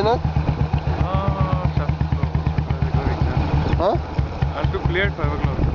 देना हाँ हाँ हाँ हाँ हाँ हाँ हाँ हाँ हाँ? हाँ हाँ हाँ हाँ हाँ